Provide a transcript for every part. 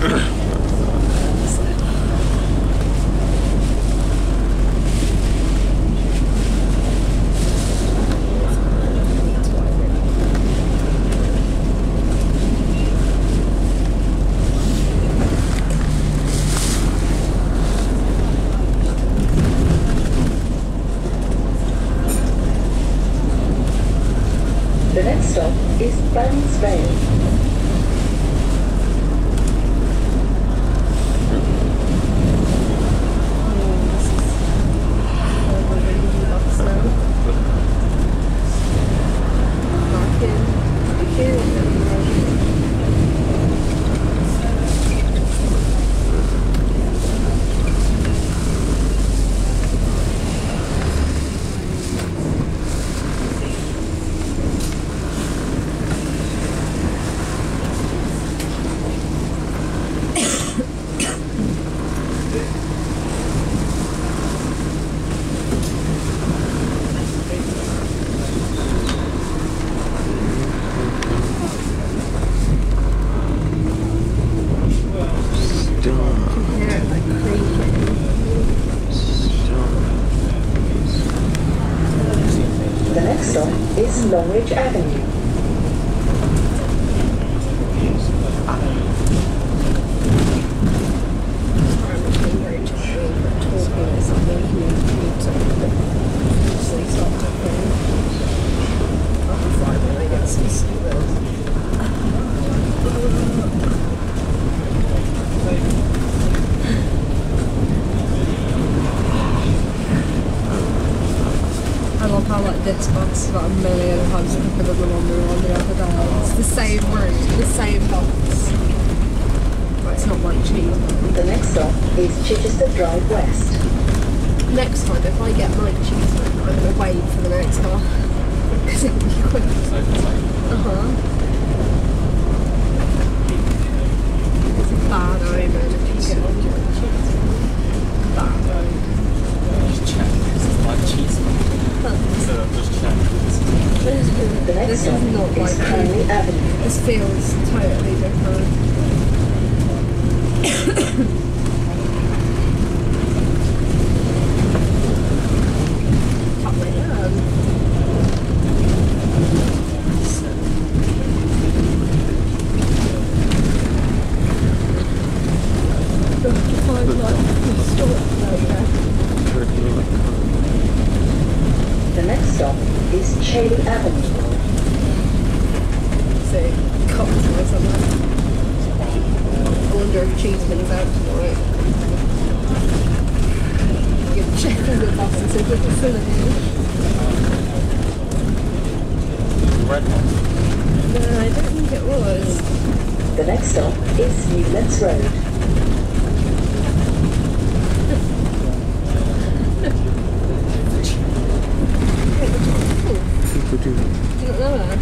The next stop is Burns Vale. The next stop is Longridge Avenue. This box about a million times quicker than the one we on the other day. It's the same route, the same box. But it's not like cheap. The next stop is Chichester Drive West. Next time, if I get my cheese, I'm gonna wait for the next car. Because it'll be quick. Uh huh. It's a bad omen if you get on your cheese. Bad omen. The next This stop is not is like Henley that. Avenue. This feels totally different. Cut my hand. Got to find, like, the store. There we go. The next stop is Chailey Avenue. See, comes or something. I wonder if Cheeseman's out tomorrow. You can check on the bus and see if the facility. No, I don't think it was. The next stop is Newlands Road. People do. Do you not know that?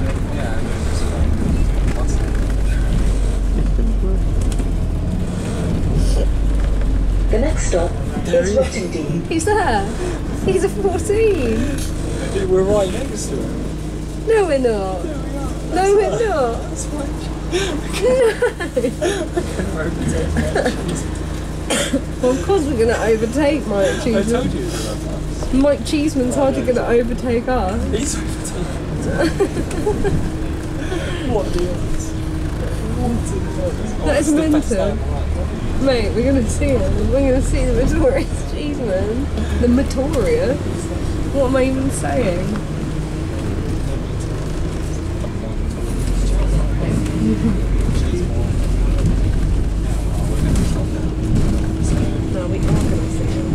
The next stop is Rottingdean. He's there. He's a 14. We're right next to it. No, we're not. No, we're not. Well, of course we're going to overtake Mike I told you us. Mike Cheeseman's oh, hardly going to overtake us. He's overtaken. what the odds? What the odds? That is mental. Mate, we're going to see him. We're going to see the Notorious Cheeseman. The Notorious? What am I even saying? No, we are going to see him.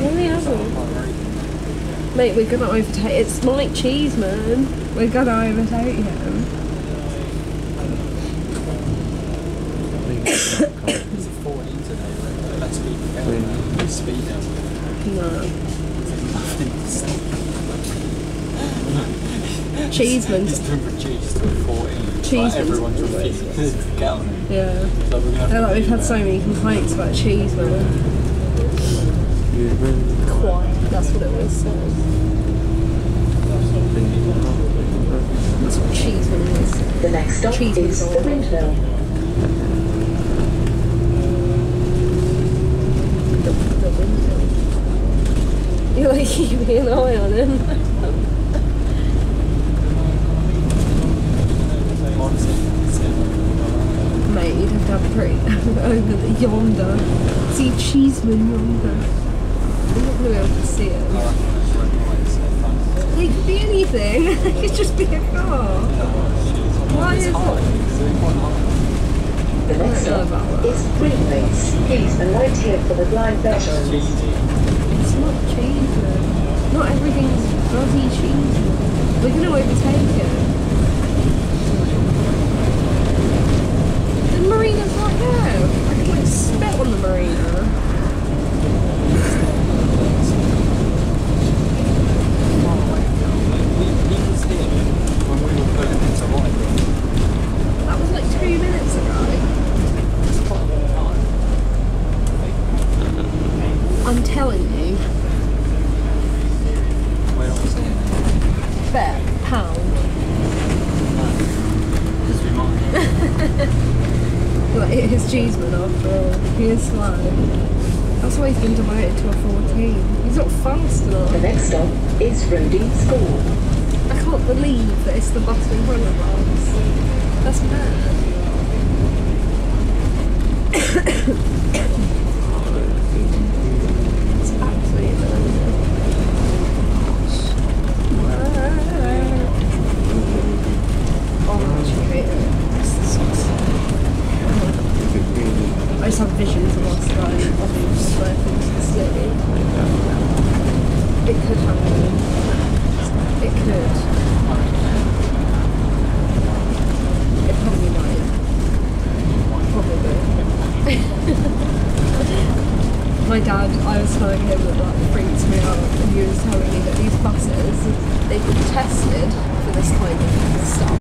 No, we haven't. Mate, we're gonna overtake. It's Mike Cheeseman. We're gonna overtake him. It's a 14 today? That's speed. Yeah. Speed now. No. Nothing to say. Cheeseman's. It's been reduced to a 14. Cheeseman's Like everyone's refusing to count it. Yeah. So They're like, we've had so many complaints about Cheeseman. That's what it says. That's what. The next stop Cheese is the windmill. The, the window. You're like keeping an eye on him. Mate, you'd have to have pretty over the yonder. See Cheeseman yonder. You're not gonna be able to see it. They could be anything. They could just be a car. Why is it? The next stop is Greenways. Please alight here for the blind veterans. It's not Cheeseman. Not everything's bloody Cheeseman. We're gonna overtake it. The marina's right there. I can like spit on the marina. That was like two minutes ago. I'm telling you. Bet pound. Like it is Cheeseman after all. He is slow. That's why he's been demoted to a 14. He's not fast enough. The next stop is Roedean School. I can't believe that it's the bus in front of us. That's mad. it's absolutely mad. Oh, I actually hate it. This sucks. Have visions of us into the city. It could happen. It could. It probably might. Probably. My dad, I was telling him that that freaks me out, and he was telling me that these buses, they've been tested for this kind of stuff.